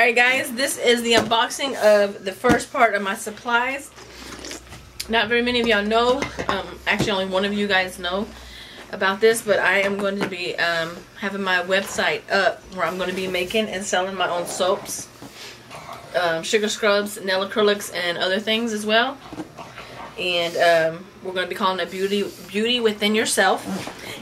Alright guys, this is the unboxing of the first part of my supplies. Not very many of y'all know, um, actually only one of you guys know about this, but I am going to be um, having my website up where I'm going to be making and selling my own soaps, um, sugar scrubs, nail acrylics, and other things as well. And um, we're going to be calling it Beauty, Beauty Within Yourself.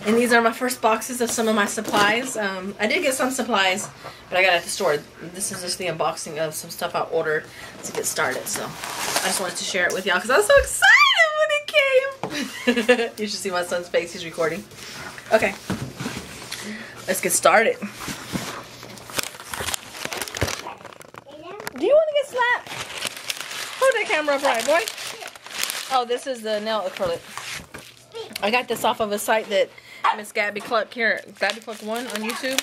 And these are my first boxes of some of my supplies. Um, I did get some supplies, but I got at the store. This is just the unboxing of some stuff I ordered to get started. So I just wanted to share it with y'all because I was so excited when it came. you should see my son's face. He's recording. Okay. Let's get started. Do you want to get slapped? Hold that camera up right, boy. Oh, this is the nail acrylic. I got this off of a site that Miss Gabby Cluck here, Gabby Cluck One on YouTube,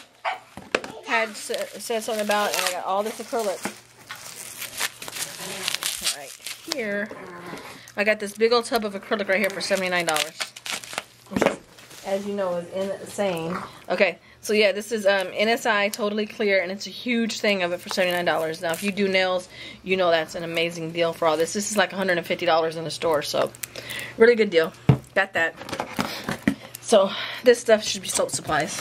had said something about, and I got all this acrylic. Right here, I got this big old tub of acrylic right here for seventy-nine dollars, which, as you know, is insane. Okay, so yeah, this is um, NSI Totally Clear, and it's a huge thing of it for seventy-nine dollars. Now, if you do nails, you know that's an amazing deal for all this. This is like one hundred and fifty dollars in the store, so really good deal. Got that. So this stuff should be soap supplies.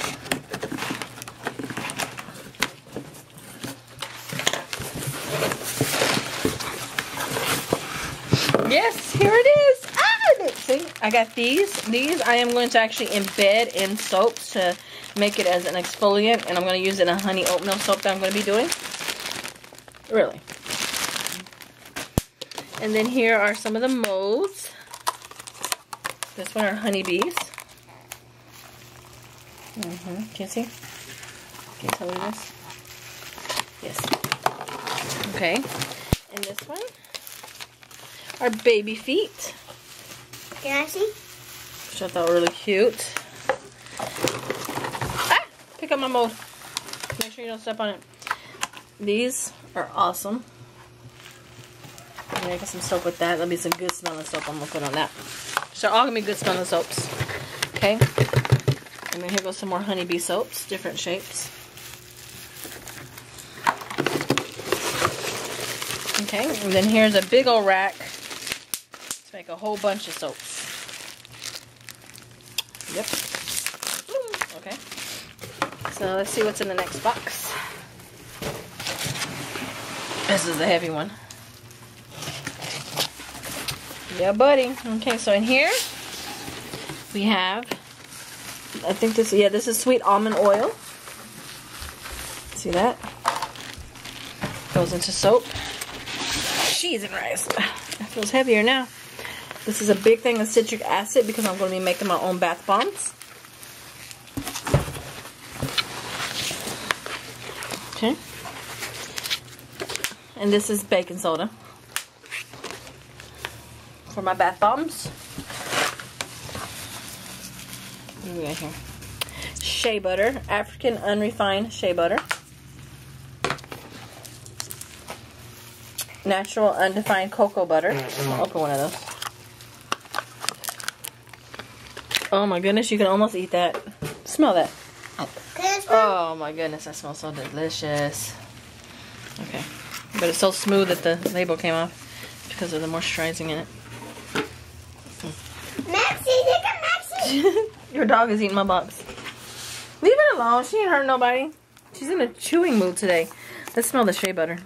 Yes, here it is. Ah, see, I got these. These I am going to actually embed in soaps to make it as an exfoliant, and I'm going to use it in a honey oatmeal soap that I'm going to be doing. Really. And then here are some of the molds. This one are honeybees. Mm-hmm. Can you see? Can you tell me this? Yes. Okay. And this one are baby feet. Can I see? Which I thought were really cute. Ah! Pick up my mold. Make sure you don't step on it. These are awesome. I'm gonna get some soap with that. That'll be some good smelling soap I'm gonna put on that. So all gonna be good smelling soaps. Okay. And then here goes some more honeybee soaps, different shapes. Okay, and then here's a big old rack to make a whole bunch of soaps. Yep. Okay. So let's see what's in the next box. This is the heavy one. Yeah, buddy. Okay, so in here we have I think this, yeah, this is sweet almond oil. See that? Goes into soap. Cheese and rice. That feels heavier now. This is a big thing of citric acid because I'm going to be making my own bath bombs. Okay. And this is baking soda for my bath bombs. What do we got here? Shea butter, African unrefined shea butter. Natural undefined cocoa butter. Mm, mm. I'll open one of those. Oh my goodness, you can almost eat that. Smell that. Oh my goodness, that smells so delicious. Okay. But it's so smooth that the label came off because of the moisturizing in it. Maxie, look at Maxie. Your dog is eating my box. Leave it alone. She ain't hurt nobody. She's in a chewing mood today. Let's smell the shea butter.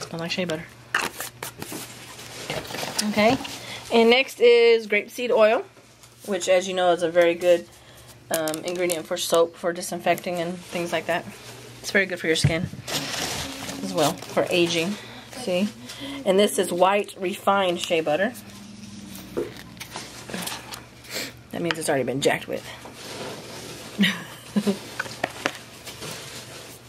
Smell like shea butter. Okay. And next is grapeseed oil, which as you know is a very good um, ingredient for soap, for disinfecting and things like that. It's very good for your skin as well, for aging. See? And this is white refined shea butter. That means it's already been jacked with.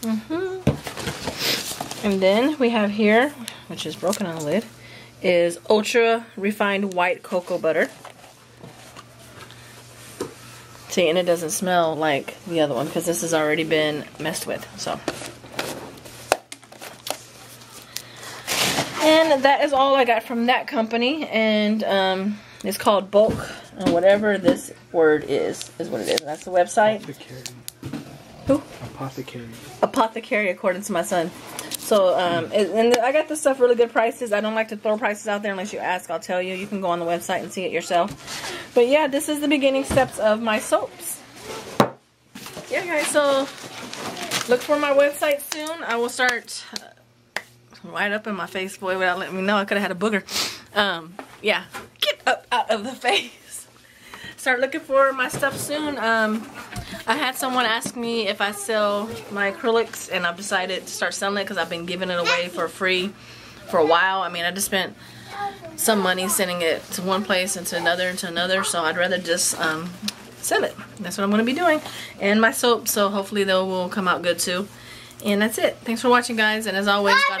mm -hmm. And then we have here, which is broken on the lid, is ultra refined white cocoa butter. See, and it doesn't smell like the other one because this has already been messed with. So. And that is all I got from that company. And um, it's called Bulk, and whatever this word is, is what it is. That's the website. Apothecary. Who? Apothecary. Apothecary, according to my son. So, um, it- and I got this stuff really good prices. I don't like to throw prices out there unless you ask. I'll tell you. You can go on the website and see it yourself. But yeah, this is the beginning steps of my soaps. Yeah, guys. So look for my website soon. I will start uh, right up in my face, boy, without letting me know. I could have had a booger. Um, yeah, get up out of the face. Start looking for my stuff soon. Um, I had someone ask me if I sell my acrylics, and I've decided to start selling it because I've been giving it away for free for a while. I mean, I just spent some money sending it to one place and to another and to another, so I'd rather just um, sell it. That's what I'm going to be doing. And my soap, so hopefully they will come out good too. And that's it. Thanks for watching, guys, and as always, God.